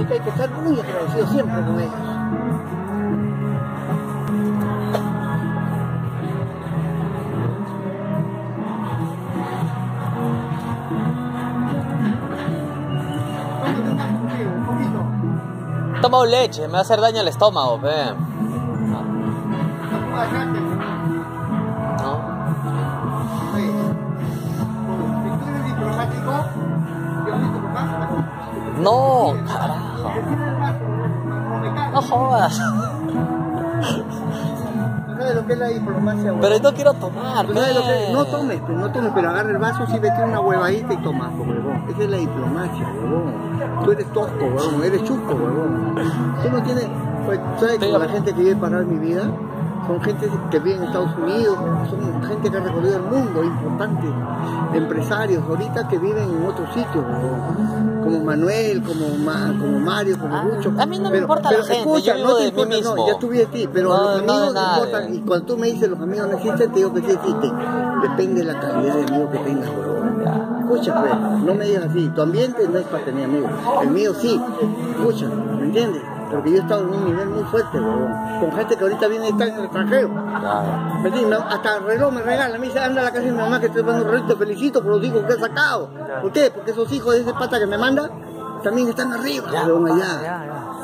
Así que hay que estar muy agradecido siempre con ellos. Toma leche, me va a hacer daño al estómago, ve. ¿No? No, carajo. No jodas. ¿Tú sabes lo que es la diplomacia? Pero no quiero tomar, ¿Tú sabes lo que ve. No tomes, pues, no tomes, pero agarra el vaso y vete una huevadita y pues, huevón. Esa es la diplomacia, huevón. Tú eres tosco, huevón, eres chusco, huevón. Tú no tienes, pues, ¿sabes que la gente que vive para mi vida? Son gente que vive en Estados Unidos, son gente que ha recorrido el mundo, importantes, empresarios ahorita que viven en otros sitios, huevón. Como Manuel, como, Ma- como Mario, como Ah, Lucho. a mí no me importa la gente, yo vivo no te de mí importa, mismo. No, ya de ti, pero No, los no amigos nadie. importan. Y cuando tú me dices los amigos no existen, te digo que sí existen. Depende de la calidad de amigo que tengas. Escucha, pues, no me digas así. Tu ambiente no es para tener amigos. El mío sí. Escucha, ¿me entiendes? Porque yo he estado en un nivel muy fuerte, huevón. Con gente que ahorita viene y está en el extranjero. Claro. Hasta el reloj me regala. Me dice, anda a la casa de mi mamá que te mando un reloj, te felicito por los hijos que he sacado. ¿Por qué? Porque esos hijos de ese pata que me manda también están arriba, Ya, huevón, papá, allá. ya, ya.